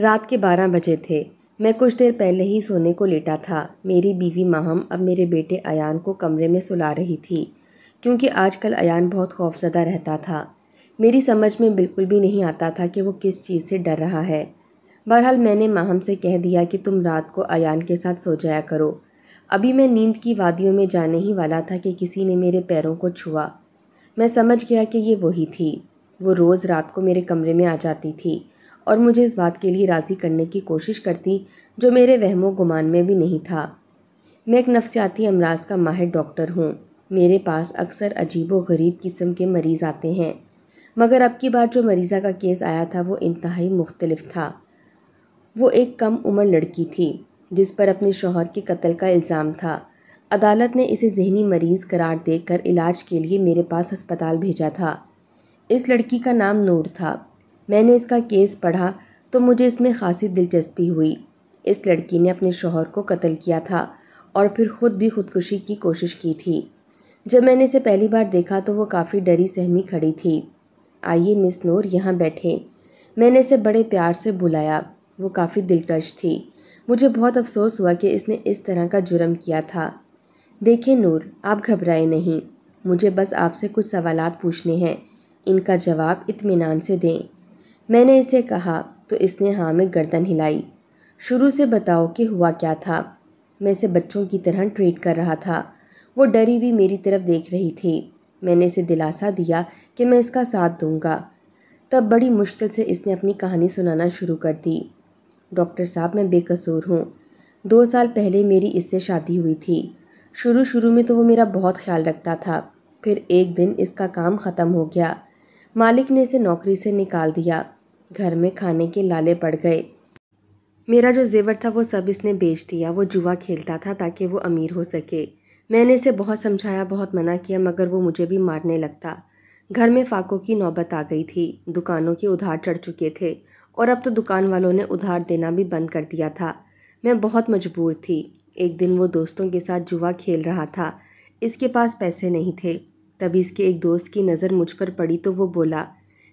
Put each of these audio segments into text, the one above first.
रात के बारह बजे थे। मैं कुछ देर पहले ही सोने को लेटा था। मेरी बीवी माहम अब मेरे बेटे अयान को कमरे में सुला रही थी, क्योंकि आजकल अयान बहुत खौफजदा रहता था। मेरी समझ में बिल्कुल भी नहीं आता था कि वो किस चीज़ से डर रहा है। बहरहाल मैंने माहम से कह दिया कि तुम रात को अयान के साथ सो जाया करो। अभी मैं नींद की वादियों में जाने ही वाला था कि किसी ने मेरे पैरों को छुआ। मैं समझ गया कि ये वही थी। वो रोज़ रात को मेरे कमरे में आ जाती थी। और मुझे इस बात के लिए राज़ी करने की कोशिश करती, जो मेरे वहमो गुमान में भी नहीं था। मैं एक नफसियाती अमराज का माहिर डॉक्टर हूँ। मेरे पास अक्सर अजीब व गरीब किस्म के मरीज़ आते हैं, मगर अब की बार जो मरीज़ा का केस आया था, वो इंतहाई मुख्तलफ था। वो एक कम उम्र लड़की थी, जिस पर अपने शोहर के कत्ल का इल्ज़ाम था। अदालत ने इसे जहनी मरीज़ करार देकर इलाज के लिए मेरे पास अस्पताल भेजा था। इस लड़की का नाम नूर था। मैंने इसका केस पढ़ा तो मुझे इसमें खासी दिलचस्पी हुई। इस लड़की ने अपने शोहर को कत्ल किया था और फिर ख़ुद भी खुदकुशी की कोशिश की थी। जब मैंने इसे पहली बार देखा तो वो काफ़ी डरी सहमी खड़ी थी। आइए मिस नूर यहाँ बैठे। मैंने इसे बड़े प्यार से बुलाया। वो काफ़ी दिलकश थी। मुझे बहुत अफसोस हुआ कि इसने इस तरह का जुर्म किया था। देखिए नूर, आप घबराए नहीं। मुझे बस आपसे कुछ सवालात पूछने हैं। इनका जवाब इत्मीनान से दें। मैंने इसे कहा तो इसने हाँ में गर्दन हिलाई। शुरू से बताओ कि हुआ क्या था। मैं इसे बच्चों की तरह ट्रीट कर रहा था। वो डरी हुई मेरी तरफ़ देख रही थी। मैंने इसे दिलासा दिया कि मैं इसका साथ दूँगा। तब बड़ी मुश्किल से इसने अपनी कहानी सुनाना शुरू कर दी। डॉक्टर साहब, मैं बेकसूर हूँ। दो साल पहले मेरी इससे शादी हुई थी। शुरू शुरू में तो वो मेरा बहुत ख्याल रखता था। फिर एक दिन इसका काम ख़त्म हो गया। मालिक ने इसे नौकरी से निकाल दिया। घर में खाने के लाले पड़ गए। मेरा जो जेवर था वो सब इसने बेच दिया। वो जुआ खेलता था ताकि वो अमीर हो सके। मैंने इसे बहुत समझाया, बहुत मना किया, मगर वो मुझे भी मारने लगता। घर में फाकों की नौबत आ गई थी। दुकानों के उधार चढ़ चुके थे और अब तो दुकान वालों ने उधार देना भी बंद कर दिया था। मैं बहुत मजबूर थी। एक दिन वो दोस्तों के साथ जुआ खेल रहा था। इसके पास पैसे नहीं थे। तभी इसके एक दोस्त की नज़र मुझ पर पड़ी तो वो बोला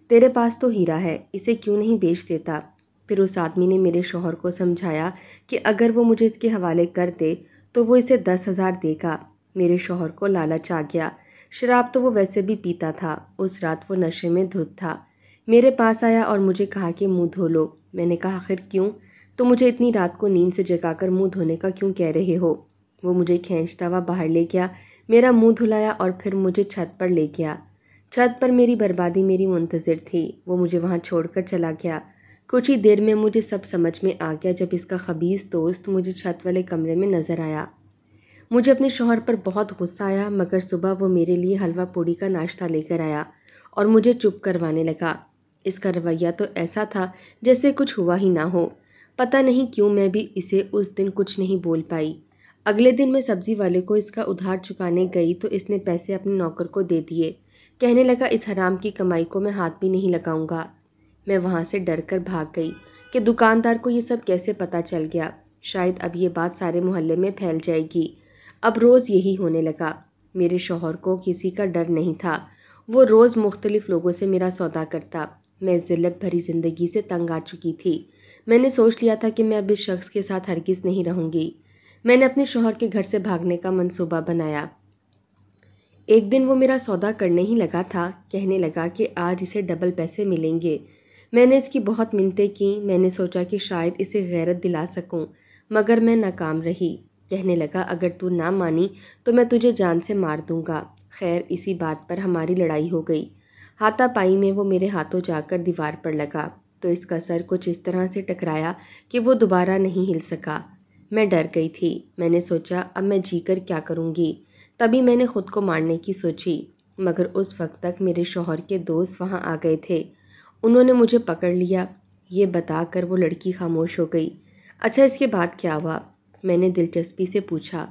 तेरे पास तो हीरा है, इसे क्यों नहीं बेच देता? फिर उस आदमी ने मेरे शोहर को समझाया कि अगर वो मुझे इसके हवाले कर दे तो वो इसे दस हज़ार देगा। मेरे शोहर को लालच आ गया। शराब तो वो वैसे भी पीता था, उस रात वो नशे में धुत था। मेरे पास आया और मुझे कहा कि मुँह धो लो। मैंने कहा, आखिर क्यों? तो मुझे इतनी रात को नींद से जगाकर मुँह धोने का क्यों कह रहे हो? वो मुझे खींचता हुआ बाहर ले गया। मेरा मुँह धुलाया और फिर मुझे छत पर ले गया। छत पर मेरी बर्बादी मेरी मुंतज़र थी। वो मुझे वहाँ छोड़कर चला गया। कुछ ही देर में मुझे सब समझ में आ गया जब इसका खबीस दोस्त मुझे छत वाले कमरे में नज़र आया। मुझे अपने शोहर पर बहुत गुस्सा आया, मगर सुबह वो मेरे लिए हलवा पूड़ी का नाश्ता लेकर आया और मुझे चुप करवाने लगा। इसका रवैया तो ऐसा था जैसे कुछ हुआ ही ना हो। पता नहीं क्यों मैं भी इसे उस दिन कुछ नहीं बोल पाई। अगले दिन मैं सब्ज़ी वाले को इसका उधार चुकाने गई तो इसने पैसे अपने नौकर को दे दिए। कहने लगा, इस हराम की कमाई को मैं हाथ भी नहीं लगाऊँगा। मैं वहाँ से डर कर भाग गई कि दुकानदार को ये सब कैसे पता चल गया। शायद अब ये बात सारे मोहल्ले में फैल जाएगी। अब रोज़ यही होने लगा। मेरे शोहर को किसी का डर नहीं था। वो रोज़ मुख्तलिफ़ लोगों से मेरा सौदा करता। मैं ज़िल्लत भरी ज़िंदगी से तंग आ चुकी थी। मैंने सोच लिया था कि मैं अब इस शख्स के साथ हरगिज़ नहीं रहूँगी। मैंने अपने शोहर के घर से भागने का मंसूबा बनाया। एक दिन वो मेरा सौदा करने ही लगा था कहने लगा कि आज इसे डबल पैसे मिलेंगे। मैंने इसकी बहुत मिनतें की मैंने सोचा कि शायद इसे गैरत दिला सकूँ, मगर मैं नाकाम रही। कहने लगा अगर तू ना मानी तो मैं तुझे जान से मार दूँगा। खैर इसी बात पर हमारी लड़ाई हो गई। हाथापाई में वो मेरे हाथों जाकर दीवार पर लगा तो इसका सर कुछ इस तरह से टकराया कि वो दोबारा नहीं हिल सका। मैं डर गई थी। मैंने सोचा अब मैं जी कर क्या करूँगी? तभी मैंने ख़ुद को मारने की सोची, मगर उस वक्त तक मेरे शोहर के दोस्त वहाँ आ गए थे। उन्होंने मुझे पकड़ लिया। ये बताकर वो लड़की खामोश हो गई। अच्छा इसके बाद क्या हुआ? मैंने दिलचस्पी से पूछा।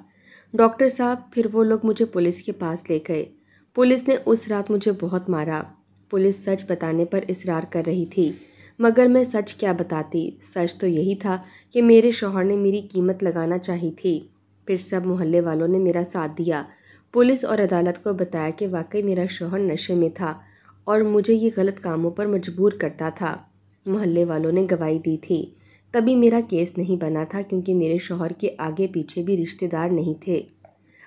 डॉक्टर साहब, फिर वो लोग मुझे पुलिस के पास ले गए। पुलिस ने उस रात मुझे बहुत मारा। पुलिस सच बताने पर इसरार कर रही थी। मगर मैं सच क्या बताती? सच तो यही था कि मेरे शोहर ने मेरी कीमत लगाना चाही थी। फिर सब मोहल्ले वालों ने मेरा साथ दिया। पुलिस और अदालत को बताया कि वाकई मेरा शौहर नशे में था और मुझे ये गलत कामों पर मजबूर करता था। मोहल्ले वालों ने गवाही दी थी। तभी मेरा केस नहीं बना था क्योंकि मेरे शोहर के आगे पीछे भी रिश्तेदार नहीं थे।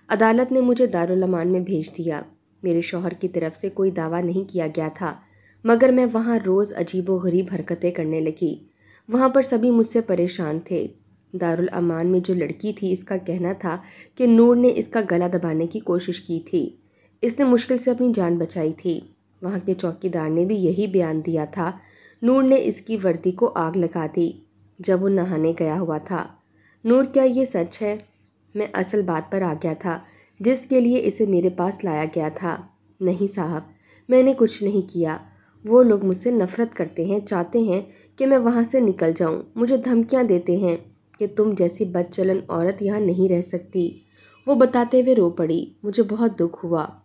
अदालत ने मुझे दारुलमान में भेज दिया। मेरे शोहर की तरफ़ से कोई दावा नहीं किया गया था, मगर मैं वहाँ रोज़ अजीब व गरीब हरकतें करने लगी। वहाँ पर सभी मुझसे परेशान थे। दारुल अमान में जो लड़की थी, इसका कहना था कि नूर ने इसका गला दबाने की कोशिश की थी। इसने मुश्किल से अपनी जान बचाई थी। वहाँ के चौकीदार ने भी यही बयान दिया था। नूर ने इसकी वर्दी को आग लगा दी, जब वो नहाने गया हुआ था। नूर, क्या ये सच है? मैं असल बात पर आ गया था, जिसके लिए इसे मेरे पास लाया गया था। नहीं साहब, मैंने कुछ नहीं किया। वो लोग मुझसे नफ़रत करते हैं, चाहते हैं कि मैं वहाँ से निकल जाऊँ। मुझे धमकियाँ देते हैं। कि तुम जैसी बदचलन औरत यहाँ नहीं रह सकती। वो बताते हुए रो पड़ी। मुझे बहुत दुख हुआ।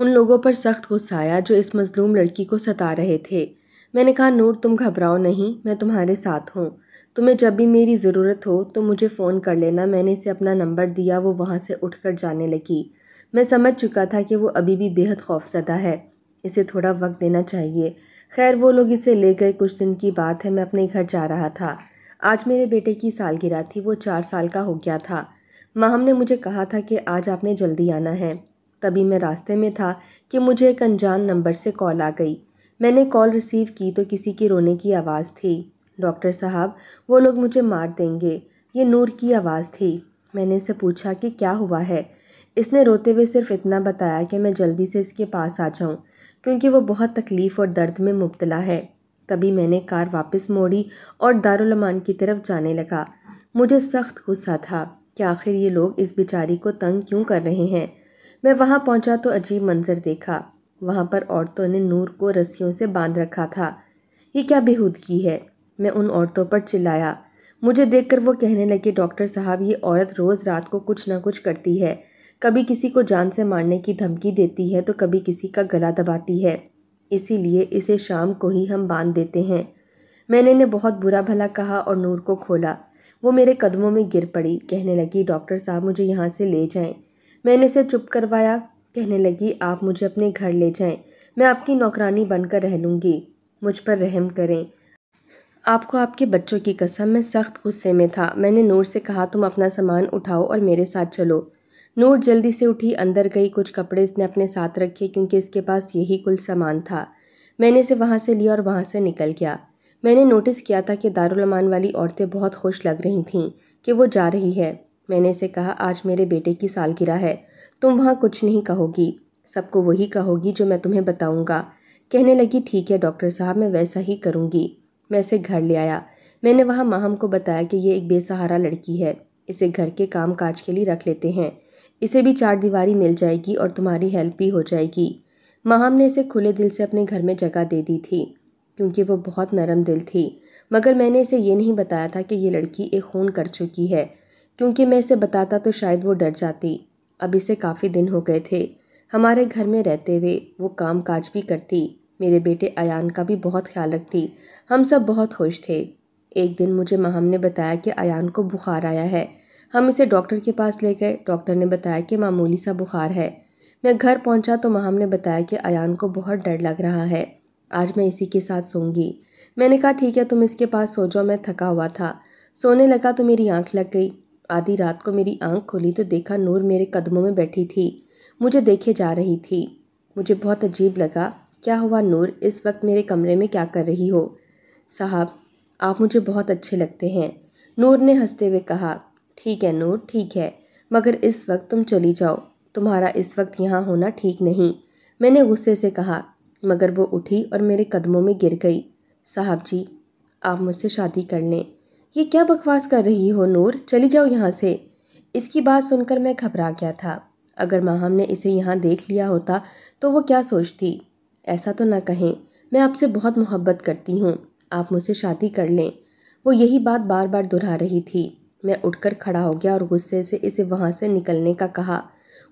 उन लोगों पर सख्त गुस्सा आया जो इस मजलूम लड़की को सता रहे थे। मैंने कहा, नूर, तुम घबराओ नहीं, मैं तुम्हारे साथ हूँ। तुम्हें जब भी मेरी ज़रूरत हो तो मुझे फ़ोन कर लेना। मैंने इसे अपना नंबर दिया, वो वहाँ से उठकर जाने लगी। मैं समझ चुका था कि वो अभी भी बेहद खौफजदा है। इसे थोड़ा वक्त देना चाहिए। खैर, वो लोग इसे ले गए। कुछ दिन की बात है, मैं अपने घर जा रहा था। आज मेरे बेटे की सालगिरह थी, वो चार साल का हो गया था। माहम ने मुझे कहा था कि आज आपने जल्दी आना है। तभी मैं रास्ते में था कि मुझे एक अनजान नंबर से कॉल आ गई। मैंने कॉल रिसीव की तो किसी की रोने की आवाज़ थी। डॉक्टर साहब, वो लोग मुझे मार देंगे। ये नूर की आवाज़ थी। मैंने इसे पूछा कि क्या हुआ है? इसने रोते हुए सिर्फ़ इतना बताया कि मैं जल्दी से इसके पास आ जाऊँ, क्योंकि वो बहुत तकलीफ़ और दर्द में मुबतला है। तभी मैंने कार वापस मोड़ी और दारुलमान की तरफ़ जाने लगा। मुझे सख्त गुस्सा था कि आखिर ये लोग इस बेचारी को तंग क्यों कर रहे हैं। मैं वहाँ पहुँचा तो अजीब मंजर देखा। वहाँ पर औरतों ने नूर को रस्सियों से बाँध रखा था। ये क्या बेहूदगी है? मैं उन औरतों पर चिल्लाया। मुझे देखकर वो कहने लगे, डॉक्टर साहब, ये औरत रोज़ रात को कुछ ना कुछ करती है। कभी किसी को जान से मारने की धमकी देती है तो कभी किसी का गला दबाती है। इसीलिए इसे शाम को ही हम बाँध देते हैं। मैंने इन्हें बहुत बुरा भला कहा और नूर को खोला। वो मेरे कदमों में गिर पड़ी। कहने लगी, डॉक्टर साहब, मुझे यहाँ से ले जाएँ। मैंने इसे चुप करवाया। कहने लगी, आप मुझे अपने घर ले जाएँ। मैं आपकी नौकरानी बनकर रह लूँगी। मुझ पर रहम करें। आपको आपके बच्चों की कसम, मैं सख्त गुस्से में था। मैंने नूर से कहा, तुम अपना सामान उठाओ और मेरे साथ चलो। नूर जल्दी से उठी, अंदर गई, कुछ कपड़े इसने अपने साथ रखे क्योंकि इसके पास यही कुल सामान था। मैंने इसे वहाँ से लिया और वहाँ से निकल गया। मैंने नोटिस किया था कि दारुलमान वाली औरतें बहुत खुश लग रही थीं कि वो जा रही है। मैंने इसे कहा, आज मेरे बेटे की सालगिरह है। तुम वहाँ कुछ नहीं कहोगी। सबको वही कहोगी जो मैं तुम्हें बताऊँगा। कहने लगी, ठीक है, डॉक्टर साहब, मैं वैसा ही करूँगी। मैं इसे घर ले आया। मैंने वहाँ माहम को बताया कि ये एक बेसहारा लड़की है। इसे घर के काम काज के लिए रख लेते हैं। इसे भी चार दीवारी मिल जाएगी और तुम्हारी हेल्प भी हो जाएगी। माहम ने इसे खुले दिल से अपने घर में जगह दे दी थी, क्योंकि वो बहुत नरम दिल थी। मगर मैंने इसे ये नहीं बताया था कि ये लड़की एक खून कर चुकी है। क्योंकि मैं इसे बताता तो शायद वो डर जाती। अब इसे काफ़ी दिन हो गए थे। हमारे घर में रहते हुए वो काम काज भी करती। मेरे बेटे अयान का भी बहुत ख्याल रखती। हम सब बहुत खुश थे। एक दिन मुझे महम ने बताया कि अयान को बुखार आया है। हम इसे डॉक्टर के पास ले गए। डॉक्टर ने बताया कि मामूली सा बुखार है। मैं घर पहुँचा तो महम ने बताया कि अयान को बहुत डर लग रहा है। आज मैं इसी के साथ सोऊँगी। मैंने कहा, ठीक है, तुम इसके पास सो जाओ। मैं थका हुआ था। सोने लगा तो मेरी आँख लग गई। आधी रात को मेरी आँख खुली तो देखा नूर मेरे कदमों में बैठी थी। मुझे देखे जा रही थी। मुझे बहुत अजीब लगा, क्या हुआ नूर? इस वक्त मेरे कमरे में क्या कर रही हो? साहब, आप मुझे बहुत अच्छे लगते हैं। नूर ने हँसते हुए कहा ठीक है, नूर, ठीक है। मगर इस वक्त तुम चली जाओ। तुम्हारा इस वक्त यहाँ होना ठीक नहीं। मैंने गुस्से से कहा, मगर वो उठी और मेरे कदमों में गिर गई। साहब जी, आप मुझसे शादी कर लें। ये क्या बकवास कर रही हो नूर? चली जाओ यहाँ से। इसकी बात सुनकर मैं घबरा गया था। अगर माहम ने इसे यहाँ देख लिया होता तो वो क्या सोचती? ऐसा तो ना कहें। मैं आपसे बहुत मोहब्बत करती हूँ। आप मुझसे शादी कर लें। वो यही बात बार बार दोहरा रही थी। मैं उठकर खड़ा हो गया और गुस्से से इसे वहाँ से निकलने का कहा।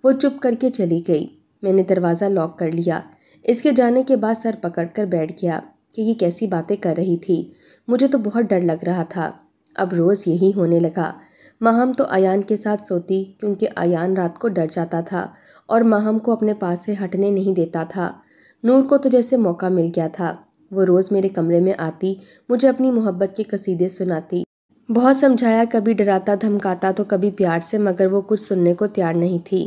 वो चुप करके चली गई। मैंने दरवाज़ा लॉक कर लिया। इसके जाने के बाद सर पकड़ कर बैठ गया कि ये कैसी बातें कर रही थी। मुझे तो बहुत डर लग रहा था। अब रोज़ यही होने लगा। माहम तो अयान के साथ सोती क्योंकि अयान रात को डर जाता था और माहम को अपने पास से हटने नहीं देता था। नूर को तो जैसे मौका मिल गया था। वो रोज़ मेरे कमरे में आती, मुझे अपनी मोहब्बत के कसीदे सुनाती। बहुत समझाया, कभी डराता, धमकाता तो कभी प्यार से, मगर वो कुछ सुनने को तैयार नहीं थी।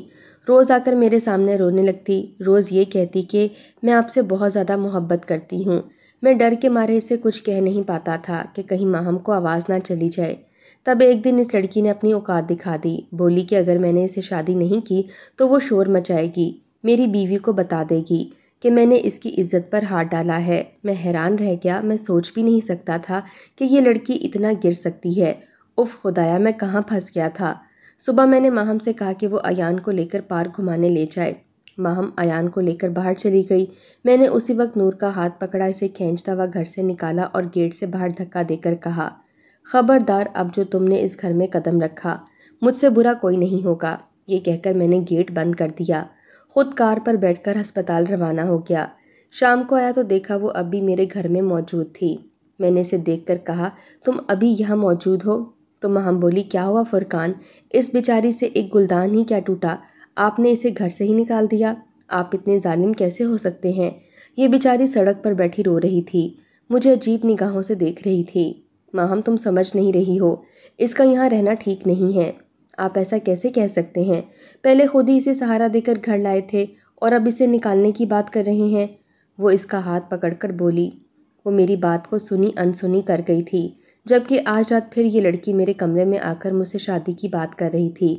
रोज़ आकर मेरे सामने रोने लगती, रोज़ ये कहती कि, मैं आपसे बहुत ज़्यादा मोहब्बत करती हूँ। मैं डर के मारे इसे कुछ कह नहीं पाता था कि कहीं माहम को आवाज़ ना चली जाए। तब एक दिन इस लड़की ने अपनी औकात दिखा दी। बोली कि अगर मैंने इसे शादी नहीं की तो वो शोर मचाएगी, मेरी बीवी को बता देगी। कि मैंने इसकी इज़्ज़त पर हाथ डाला है। मैं हैरान रह गया। मैं सोच भी नहीं सकता था कि ये लड़की इतना गिर सकती है। उफ, खुदाया, मैं कहाँ फंस गया था? सुबह मैंने माहम से कहा कि वो अयान को लेकर पार्क घुमाने ले जाए। माहम अयान को लेकर बाहर चली गई। मैंने उसी वक्त नूर का हाथ पकड़ा, इसे खींचता हुआ घर से निकाला और गेट से बाहर धक्का देकर कहा, खबरदार, अब जो तुमने इस घर में कदम रखा, मुझसे बुरा कोई नहीं होगा। ये कहकर मैंने गेट बंद कर दिया। खुद कार पर बैठकर अस्पताल रवाना हो गया। शाम को आया तो देखा वो अब भी मेरे घर में मौजूद थी। मैंने इसे देखकर कहा, तुम अभी यहाँ मौजूद हो? तो महम बोली, क्या हुआ फुरकान? इस बेचारी से एक गुलदान ही क्या टूटा? आपने इसे घर से ही निकाल दिया। आप इतने जालिम कैसे हो सकते हैं? ये बेचारी सड़क पर बैठी रो रही थी। मुझे अजीब निगाहों से देख रही थी। माहम, तुम समझ नहीं रही हो। इसका यहाँ रहना ठीक नहीं है। आप ऐसा कैसे कह सकते हैं? पहले खुद ही इसे सहारा देकर घर लाए थे और अब इसे निकालने की बात कर रहे हैं। वो इसका हाथ पकड़कर बोली, वो मेरी बात को सुनी अनसुनी कर गई थी, जबकि आज रात फिर ये लड़की मेरे कमरे में आकर मुझसे शादी की बात कर रही थी।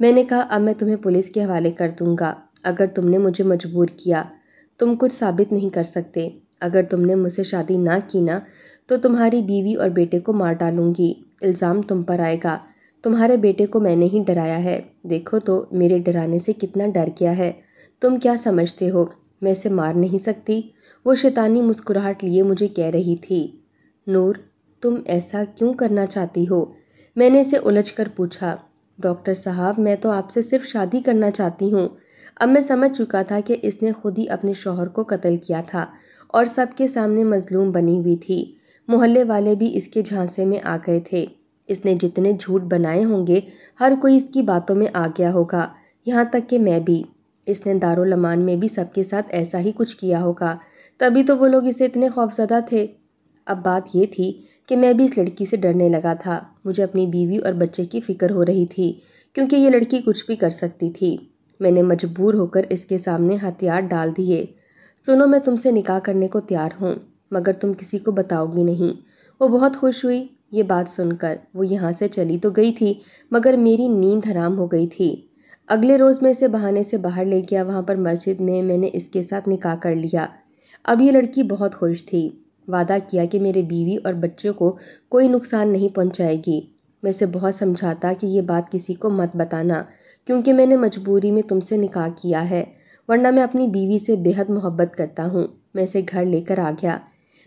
मैंने कहा, अब मैं तुम्हें पुलिस के हवाले कर दूँगा, अगर तुमने मुझे मजबूर किया। तुम कुछ साबित नहीं कर सकते। अगर तुमने मुझसे शादी ना की ना तो तुम्हारी बीवी और बेटे को मार डालूँगी। इल्ज़ाम तुम पर आएगा। तुम्हारे बेटे को मैंने ही डराया है। देखो तो मेरे डराने से कितना डर गया है। तुम क्या समझते हो? मैं इसे मार नहीं सकती। वो शैतानी मुस्कुराहट लिए मुझे कह रही थी। नूर, तुम ऐसा क्यों करना चाहती हो? मैंने इसे उलझ कर पूछा। डॉक्टर साहब, मैं तो आपसे सिर्फ़ शादी करना चाहती हूँ। अब मैं समझ चुका था कि इसने खुद ही अपने शोहर को कत्ल किया था और सबके सामने मजलूम बनी हुई थी। मोहल्ले वाले भी इसके झांसे में आ गए थे। इसने जितने झूठ बनाए होंगे, हर कोई इसकी बातों में आ गया होगा। यहाँ तक कि मैं भी। इसने दारुलमान में भी सबके साथ ऐसा ही कुछ किया होगा। तभी तो वो लोग इसे इतने खौफजदा थे। अब बात ये थी कि मैं भी इस लड़की से डरने लगा था। मुझे अपनी बीवी और बच्चे की फ़िक्र हो रही थी, क्योंकि ये लड़की कुछ भी कर सकती थी। मैंने मजबूर होकर इसके सामने हथियार डाल दिए। सुनो, मैं तुमसे निकाह करने को तैयार हूँ, मगर तुम किसी को बताओगी नहीं। वो बहुत खुश हुई। ये बात सुनकर वो यहाँ से चली तो गई थी, मगर मेरी नींद हराम हो गई थी। अगले रोज़ मैं इसे बहाने से बाहर ले गया, वहाँ पर मस्जिद में मैंने इसके साथ निकाह कर लिया। अब ये लड़की बहुत खुश थी। वादा किया कि मेरे बीवी और बच्चों को कोई नुकसान नहीं पहुँचाएगी। मैं इसे बहुत समझाता कि ये बात किसी को मत बताना, क्योंकि मैंने मजबूरी में तुमसे निकाह किया है, वरना मैं अपनी बीवी से बेहद मोहब्बत करता हूँ। मैं इसे घर लेकर आ गया।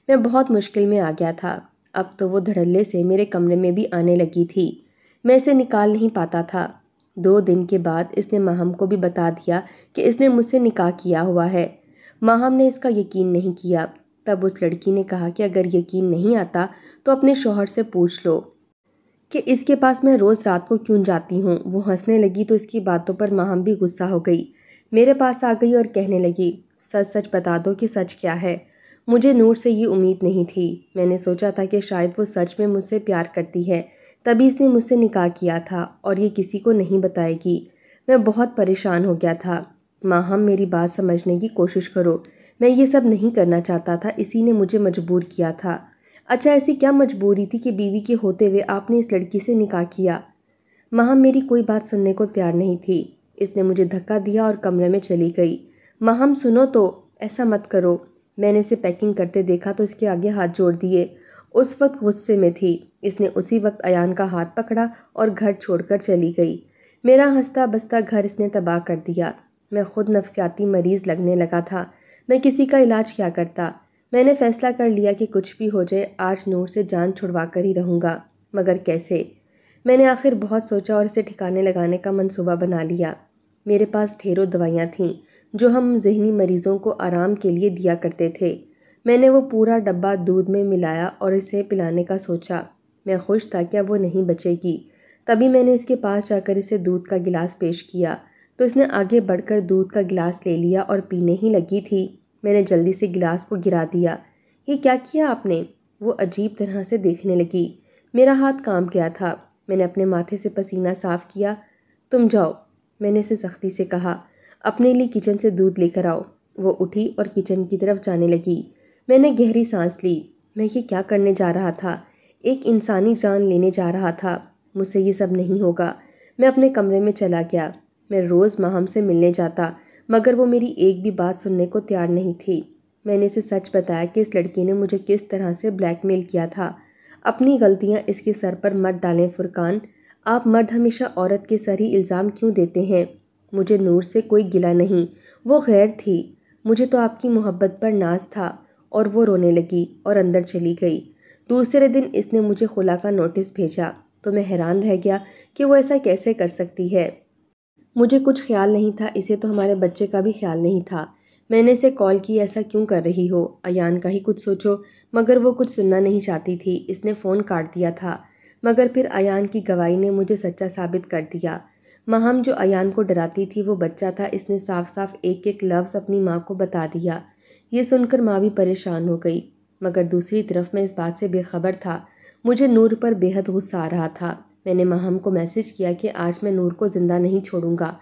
मैं बहुत मुश्किल में आ गया था। अब तो वो धड़ल्ले से मेरे कमरे में भी आने लगी थी। मैं इसे निकाल नहीं पाता था। दो दिन के बाद इसने माहम को भी बता दिया कि इसने मुझसे निकाह किया हुआ है। माहम ने इसका यकीन नहीं किया। तब उस लड़की ने कहा कि अगर यकीन नहीं आता तो अपने शोहर से पूछ लो कि इसके पास मैं रोज़ रात को क्यों जाती हूँ? वो हंसने लगी तो इसकी बातों पर माहम भी गुस्सा हो गई। मेरे पास आ गई और कहने लगी सच सच बता दो कि सच क्या है? मुझे नूर से ये उम्मीद नहीं थी। मैंने सोचा था कि शायद वो सच में मुझसे प्यार करती है। तभी इसने मुझसे निकाह किया था और ये किसी को नहीं बताएगी। मैं बहुत परेशान हो गया था। माँ, हम मेरी बात समझने की कोशिश करो। मैं ये सब नहीं करना चाहता था। इसी ने मुझे मजबूर किया था। अच्छा ऐसी क्या मजबूरी थी कि बीवी के होते हुए आपने इस लड़की से निकाह किया? माँ मेरी कोई बात सुनने को तैयार नहीं थी। इसने मुझे धक्का दिया और कमरे में चली गई। माँ सुनो तो ऐसा मत करो। मैंने इसे पैकिंग करते देखा तो इसके आगे हाथ जोड़ दिए। उस वक्त गुस्से में थी। इसने उसी वक्त अयान का हाथ पकड़ा और घर छोड़कर चली गई। मेरा हंसता बसता घर इसने तबाह कर दिया। मैं खुद नफसियाती मरीज़ लगने लगा था। मैं किसी का इलाज क्या करता? मैंने फ़ैसला कर लिया कि कुछ भी हो जाए, आज नूर से जान छुड़वा कर ही रहूँगा। मगर कैसे? मैंने आखिर बहुत सोचा और इसे ठिकाने लगाने का मंसूबा बना लिया। मेरे पास ढेरों दवाइयाँ थीं। जो हम जहनी मरीज़ों को आराम के लिए दिया करते थे। मैंने वो पूरा डब्बा दूध में मिलाया और इसे पिलाने का सोचा। मैं खुश था क्या वो नहीं बचेगी। तभी मैंने इसके पास जाकर इसे दूध का गिलास पेश किया। तो इसने आगे बढ़कर दूध का गिलास ले लिया और पीने ही लगी थी। मैंने जल्दी से गिलास को गिरा दिया। ये क्या किया आपने? वो अजीब तरह से देखने लगी। मेरा हाथ काम गया था। मैंने अपने माथे से पसीना साफ़ किया। तुम जाओ। मैंने इसे सख्ती से कहा। अपने लिए किचन से दूध लेकर आओ। वो उठी और किचन की तरफ़ जाने लगी। मैंने गहरी सांस ली। मैं ये क्या करने जा रहा था? एक इंसानी जान लेने जा रहा था। मुझसे ये सब नहीं होगा। मैं अपने कमरे में चला गया। मैं रोज़ महम से मिलने जाता, मगर वो मेरी एक भी बात सुनने को तैयार नहीं थी। मैंने इसे सच बताया कि इस लड़की ने मुझे किस तरह से ब्लैकमेल किया था। अपनी गलतियाँ इसके सर पर मत डालें, फुरकान। आप मर्द हमेशा औरत के सर ही इल्ज़ाम क्यों देते हैं? मुझे नूर से कोई गिला नहीं। वो गैर थी। मुझे तो आपकी मोहब्बत पर नाज था और वो रोने लगी और अंदर चली गई। दूसरे दिन इसने मुझे खुला का नोटिस भेजा। तो मैं हैरान रह गया कि वो ऐसा कैसे कर सकती है। मुझे कुछ ख्याल नहीं था, इसे तो हमारे बच्चे का भी ख्याल नहीं था। मैंने इसे कॉल की, ऐसा क्यों कर रही हो? अयान का ही कुछ सोचो। मगर वो कुछ सुनना नहीं चाहती थी। इसने फ़ोन काट दिया था। मगर फिर अयान की गवाही ने मुझे सच्चा साबित कर दिया। महम जो अयान को डराती थी, वो बच्चा था। इसने साफ़ साफ़ एक एक लफ्ज़ अपनी माँ को बता दिया। ये सुनकर माँ भी परेशान हो गई। मगर दूसरी तरफ़ मैं इस बात से बेखबर था। मुझे नूर पर बेहद गुस्सा आ रहा था। मैंने महम को मैसेज किया कि आज मैं नूर को ज़िंदा नहीं छोड़ूँगा।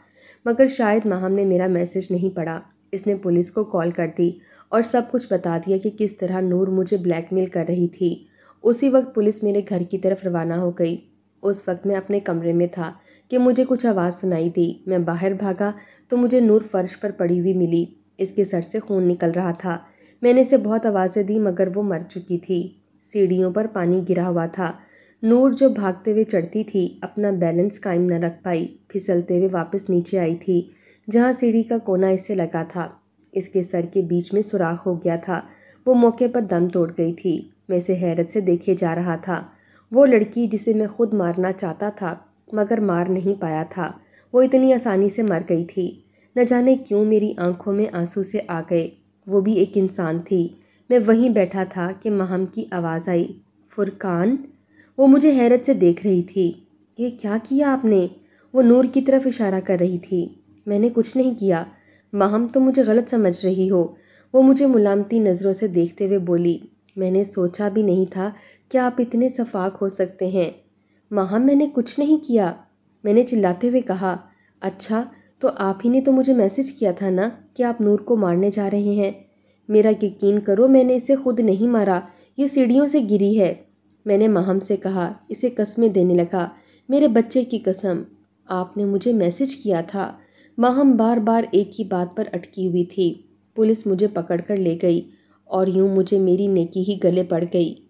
मगर शायद महम ने मेरा मैसेज नहीं पढ़ा। इसने पुलिस को कॉल कर दी और सब कुछ बता दिया कि किस तरह नूर मुझे ब्लैकमेल कर रही थी। उसी वक्त पुलिस मेरे घर की तरफ़ रवाना हो गई। उस वक्त मैं अपने कमरे में था कि मुझे कुछ आवाज़ सुनाई दी। मैं बाहर भागा तो मुझे नूर फर्श पर पड़ी हुई मिली। इसके सर से खून निकल रहा था। मैंने इसे बहुत आवाज़ें दी मगर वो मर चुकी थी। सीढ़ियों पर पानी गिरा हुआ था। नूर जो भागते हुए चढ़ती थी, अपना बैलेंस कायम न रख पाई। फिसलते हुए वापस नीचे आई थी, जहाँ सीढ़ी का कोना इसे लगा था। इसके सर के बीच में सुराख हो गया था। वो मौके पर दम तोड़ गई थी। मैं इसे हैरत से देखे जा रहा था। वो लड़की जिसे मैं खुद मारना चाहता था, मगर मार नहीं पाया था। वो इतनी आसानी से मर गई थी। न जाने क्यों मेरी आँखों में आँसू से आ गए। वो भी एक इंसान थी। मैं वहीं बैठा था कि महम की आवाज़ आई, फुरकान? वो मुझे हैरत से देख रही थी। ये क्या किया आपने? वो नूर की तरफ़ इशारा कर रही थी। मैंने कुछ नहीं किया। महम तो मुझे गलत समझ रही हो। वो मुझे मुलामती नज़रों से देखते हुए बोली मैंने सोचा भी नहीं था कि आप इतने सफाक हो सकते हैं। महा मैंने कुछ नहीं किया। मैंने चिल्लाते हुए कहा अच्छा तो आप ही ने तो मुझे मैसेज किया था ना, कि आप नूर को मारने जा रहे हैं। मेरा यकीन करो, मैंने इसे खुद नहीं मारा। ये सीढ़ियों से गिरी है। मैंने महम से कहा, इसे कस्में देने लगा। मेरे बच्चे की कसम, आपने मुझे मैसेज किया था। महम बार बार एक ही बात पर अटकी हुई थी। पुलिस मुझे पकड़ कर ले गई। और यूँ मुझे मेरी नेकी ही गले पड़ गई।